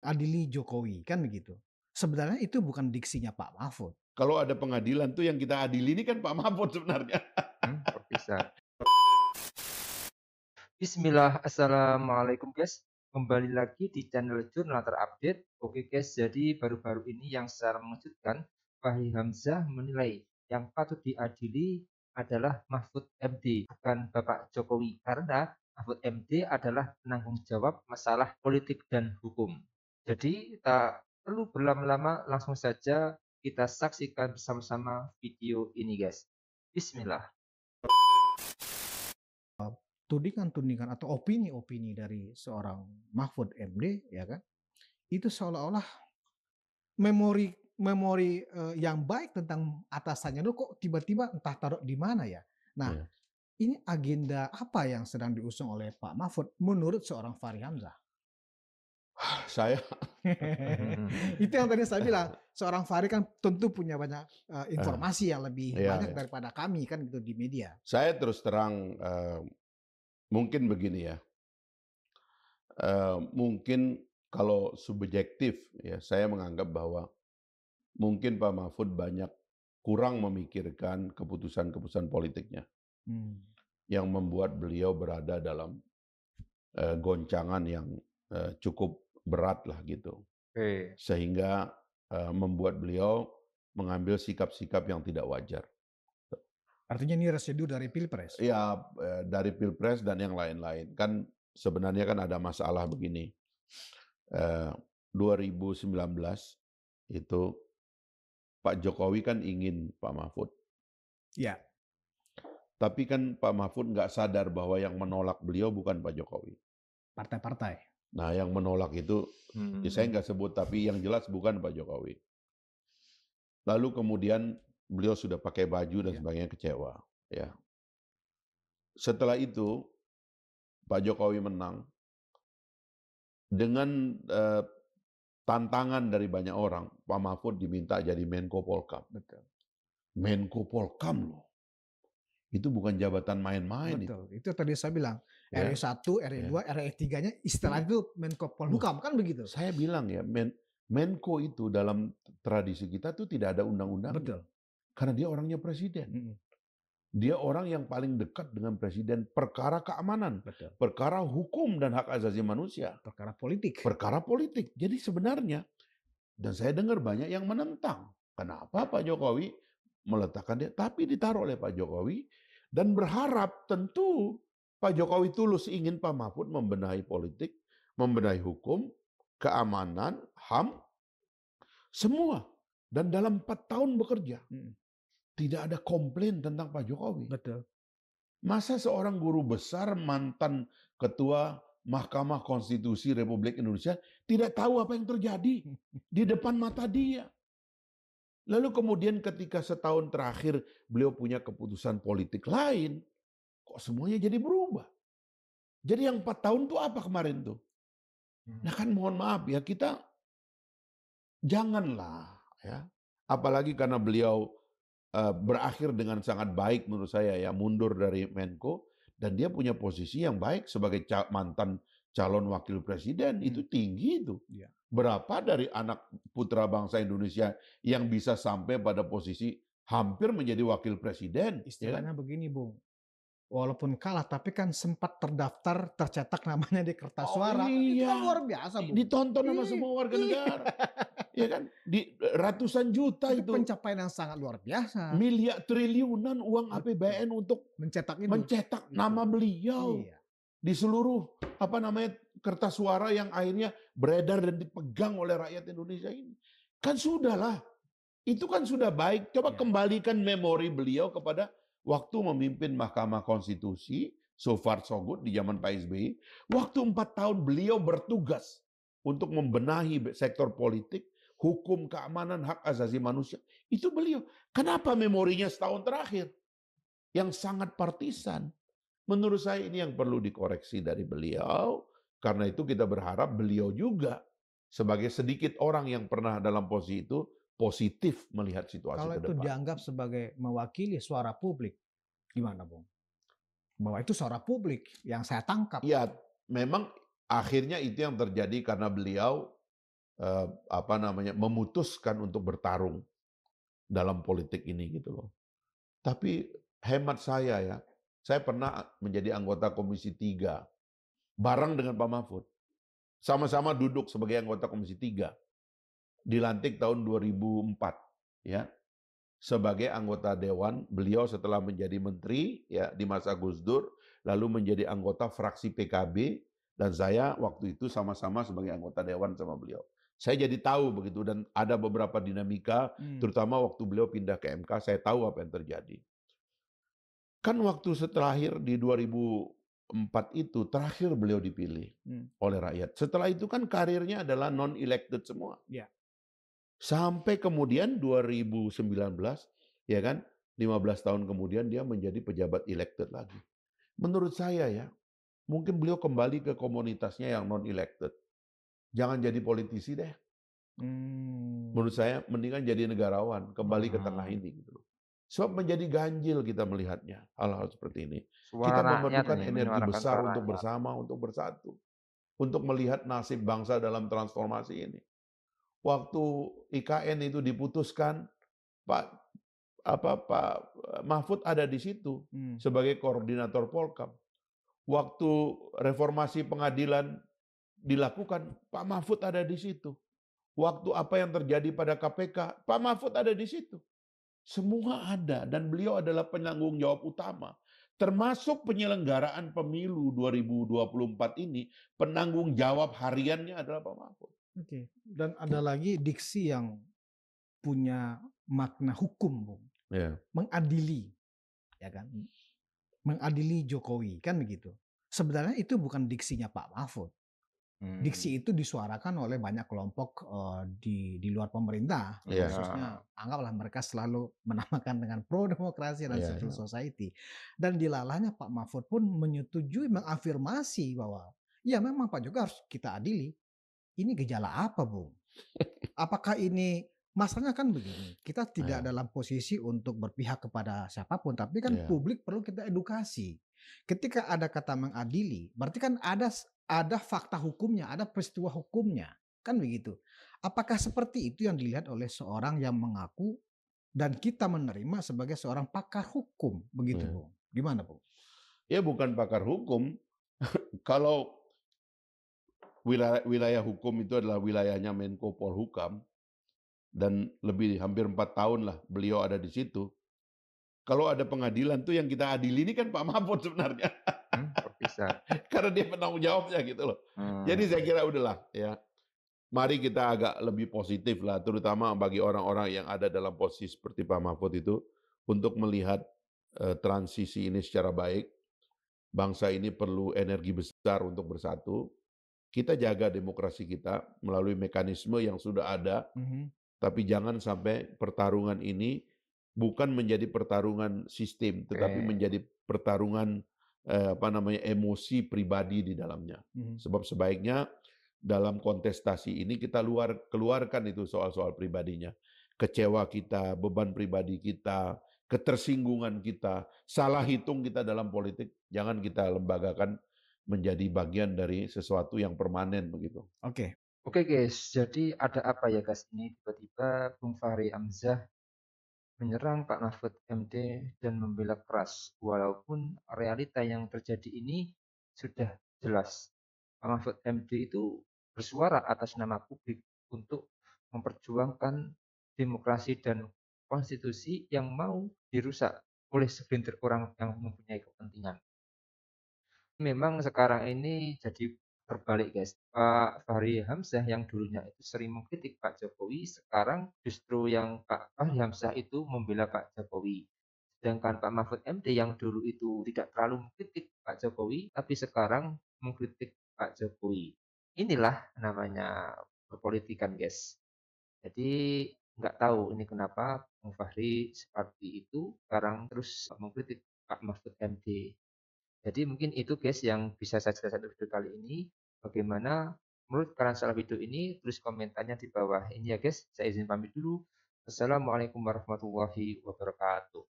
adili Jokowi, kan begitu. Sebenarnya itu bukan diksinya Pak Mahfud. Kalau ada pengadilan tuh yang kita adili ini kan Pak Mahfud sebenarnya. Hmm, bisa? Bismillah, Assalamualaikum guys. Kembali lagi di channel Jurnal Terupdate. Oke guys, jadi baru-baru ini yang secara mengejutkan, Fahri Hamzah menilai yang patut diadili adalah Mahfud MD, bukan Bapak Jokowi. Karena Mahfud MD adalah penanggung jawab masalah politik dan hukum. Jadi tak perlu berlama-lama, langsung saja kita saksikan bersama-sama video ini guys. Bismillah. Tudingan-tudingan atau opini-opini dari seorang Mahfud MD, ya kan? Itu seolah-olah memori memori uh, yang baik tentang atasannya itu kok tiba-tiba entah taruh di mana ya. Nah, yeah. ini agenda apa yang sedang diusung oleh Pak Mahfud menurut seorang Fahri Hamzah? Saya itu yang tadi saya bilang seorang Fahri kan tentu punya banyak uh, informasi yang lebih uh, banyak iya. daripada kami kan gitu di media. Saya terus terang uh, mungkin begini ya, uh, mungkin kalau subjektif ya saya menganggap bahwa mungkin Pak Mahfud banyak kurang memikirkan keputusan-keputusan politiknya hmm. yang membuat beliau berada dalam uh, goncangan yang uh, cukup berat lah gitu. Oke. Sehingga uh, membuat beliau mengambil sikap-sikap yang tidak wajar. Artinya ini residu dari pilpres? Iya, dari pilpres dan yang lain-lain. Kan sebenarnya kan ada masalah begini. Uh, 2019 itu Pak Jokowi kan ingin Pak Mahfud. Iya. Tapi kan Pak Mahfud nggak sadar bahwa yang menolak beliau bukan Pak Jokowi. Partai-partai. Nah, yang menolak itu, hmm. ya saya nggak sebut, tapi yang jelas bukan Pak Jokowi. Lalu kemudian beliau sudah pakai baju dan ya. sebagainya kecewa. Ya. Setelah itu, Pak Jokowi menang dengan uh, tantangan dari banyak orang. Pak Mahfud diminta jadi Menko Polkam. Betul. Menko Polkam loh. Itu bukan jabatan main-main. Betul. Itu. itu tadi saya bilang. Ya. RE1, RE2, ya. RE3-nya istilah iya. itu Menko Polhukam kan begitu. Saya bilang ya, Men Menko itu dalam tradisi kita tuh tidak ada undang-undang. Betul. Karena dia orangnya presiden. Hmm. Dia orang yang paling dekat dengan presiden perkara keamanan, Betul. perkara hukum dan hak asasi manusia, perkara politik. Perkara politik. Jadi sebenarnya dan saya dengar banyak yang menentang. Kenapa Pak Jokowi meletakkan dia, tapi ditaruh oleh Pak Jokowi dan berharap tentu Pak Jokowi tulus ingin Pak Mahfud membenahi politik, membenahi hukum, keamanan, HAM, semua. Dan dalam empat tahun bekerja, hmm. tidak ada komplain tentang Pak Jokowi. Betul. Masa seorang guru besar, mantan ketua Mahkamah Konstitusi Republik Indonesia tidak tahu apa yang terjadi di depan mata dia. Lalu kemudian ketika setahun terakhir beliau punya keputusan politik lain, kok semuanya jadi berubah. Jadi yang empat tahun tuh apa kemarin tuh? Hmm. Nah kan mohon maaf ya kita janganlah ya, apalagi karena beliau uh, berakhir dengan sangat baik menurut saya ya mundur dari Menko dan dia punya posisi yang baik sebagai mantan calon wakil presiden hmm. itu tinggi itu. Ya. Berapa dari anak putra bangsa Indonesia yang bisa sampai pada posisi hampir menjadi wakil presiden? Ya Istilahnya ya? begini, Bung. Walaupun kalah, tapi kan sempat terdaftar, tercetak namanya di kertas oh, suara. Iya. Itu kan luar biasa, Bung. Ditonton sama semua warga iya. negara. ya kan? Di ratusan juta itu. itu. pencapaian yang sangat luar biasa. Miliar triliunan uang APBN untuk mencetak itu. Mencetak nama beliau. Iya di seluruh apa namanya kertas suara yang akhirnya beredar dan dipegang oleh rakyat Indonesia ini. Kan sudahlah. Itu kan sudah baik. Coba ya. kembalikan memori beliau kepada waktu memimpin Mahkamah Konstitusi, so far so good di zaman Pak SBY. Waktu empat tahun beliau bertugas untuk membenahi sektor politik, hukum, keamanan, hak asasi manusia. Itu beliau. Kenapa memorinya setahun terakhir? Yang sangat partisan. Menurut saya ini yang perlu dikoreksi dari beliau. Karena itu kita berharap beliau juga sebagai sedikit orang yang pernah dalam posisi itu positif melihat situasi Kalau ke depan. itu dianggap sebagai mewakili suara publik, gimana Bung? Bahwa itu suara publik yang saya tangkap. Ya, memang akhirnya itu yang terjadi karena beliau eh, apa namanya memutuskan untuk bertarung dalam politik ini gitu loh. Tapi hemat saya ya, saya pernah menjadi anggota Komisi 3 bareng dengan Pak Mahfud. Sama-sama duduk sebagai anggota Komisi 3. Dilantik tahun 2004 ya. Sebagai anggota dewan, beliau setelah menjadi menteri ya di masa Gus Dur, lalu menjadi anggota fraksi PKB dan saya waktu itu sama-sama sebagai anggota dewan sama beliau. Saya jadi tahu begitu dan ada beberapa dinamika, Hmm. terutama waktu beliau pindah ke MK, saya tahu apa yang terjadi. Kan waktu terakhir di 2004 itu terakhir beliau dipilih Hmm. oleh rakyat. Setelah itu kan karirnya adalah non elected semua. Ya. Sampai kemudian 2019 ya kan 15 tahun kemudian dia menjadi pejabat elected lagi. Menurut saya ya, mungkin beliau kembali ke komunitasnya yang non elected. Jangan jadi politisi deh. Hmm. Menurut saya mendingan jadi negarawan, kembali ke tengah Hmm. ini gitu loh. Sebab menjadi ganjil kita melihatnya hal-hal seperti ini. Suara Kita memerlukan ini, energi besar untuk rakyat. bersama, untuk bersatu. Untuk melihat nasib bangsa dalam transformasi ini. Waktu IKN itu diputuskan, Pak apa Pak Mahfud ada di situ Hmm. sebagai koordinator Polkam. Waktu reformasi pengadilan dilakukan, Pak Mahfud ada di situ. Waktu apa yang terjadi pada KPK, Pak Mahfud ada di situ. Semua ada dan beliau adalah penanggung jawab utama. Termasuk penyelenggaraan pemilu 2024 ini, penanggung jawab hariannya adalah Pak Mahfud. Oke. Dan ada lagi diksi yang punya makna hukum, Bung. Ya. Mengadili, ya kan? Mengadili Jokowi, kan begitu. Sebenarnya itu bukan diksinya Pak Mahfud. Hmm. Diksi itu disuarakan oleh banyak kelompok eh, di di luar pemerintah, Iya. khususnya anggaplah mereka selalu menamakan dengan pro demokrasi dan Iya, civil iya. society. Dan dilalahnya Pak Mahfud pun menyetujui, mengafirmasi bahwa ya memang Pak Jokowi harus kita adili. Ini gejala apa, Bung? Apakah ini masalahnya kan begini, kita tidak Iya. dalam posisi untuk berpihak kepada siapa pun, tapi kan Iya. publik perlu kita edukasi. Ketika ada kata mengadili, berarti kan ada ada fakta hukumnya, ada peristiwa hukumnya, kan begitu. Apakah seperti itu yang dilihat oleh seorang yang mengaku dan kita menerima sebagai seorang pakar hukum, begitu, Iya. Bung? Gimana, Bung? Ya bukan pakar hukum. Kalau wilayah, wilayah hukum itu adalah wilayahnya Menko Polhukam dan lebih hampir empat tahun lah beliau ada di situ. Kalau ada pengadilan tuh yang kita adili ini kan Pak Mahfud sebenarnya, Hmm, bisa? karena dia penanggung jawabnya gitu loh. Hmm. Jadi saya kira udahlah ya. Mari kita agak lebih positif lah, terutama bagi orang-orang yang ada dalam posisi seperti Pak Mahfud itu, untuk melihat eh, transisi ini secara baik. Bangsa ini perlu energi besar untuk bersatu. Kita jaga demokrasi kita melalui mekanisme yang sudah ada, Mhm. tapi jangan sampai pertarungan ini bukan menjadi pertarungan sistem, tetapi menjadi pertarungan eh, apa namanya emosi pribadi di dalamnya. Mhm. Sebab sebaiknya dalam kontestasi ini kita luar keluarkan itu soal-soal pribadinya. Kecewa kita, beban pribadi kita, ketersinggungan kita, salah hitung kita dalam politik, jangan kita lembagakan menjadi bagian dari sesuatu yang permanen begitu. Oke. Oke guys, jadi ada apa ya guys ini tiba-tiba Bung Fahri Hamzah menyerang Pak Mahfud MD dan membela keras walaupun realita yang terjadi ini sudah jelas. Pak Mahfud MD itu bersuara atas nama publik untuk memperjuangkan demokrasi dan konstitusi yang mau dirusak oleh segelintir orang yang mempunyai kepentingan. Memang sekarang ini jadi terbalik guys. Pak Fahri Hamzah yang dulunya itu sering mengkritik Pak Jokowi, sekarang justru yang Pak Fahri Hamzah itu membela Pak Jokowi. Sedangkan Pak Mahfud MD yang dulu itu tidak terlalu mengkritik Pak Jokowi, tapi sekarang mengkritik Pak Jokowi. Inilah namanya perpolitikan guys. Jadi nggak tahu ini kenapa Bung Fahri seperti itu, sekarang terus mengkritik Pak Mahfud MD. Jadi mungkin itu guys yang bisa saya jelaskan untuk video kali ini. Bagaimana menurut kalian soal video ini? Tulis komentarnya di bawah ini ya guys. Saya izin pamit dulu. Assalamualaikum warahmatullahi wabarakatuh.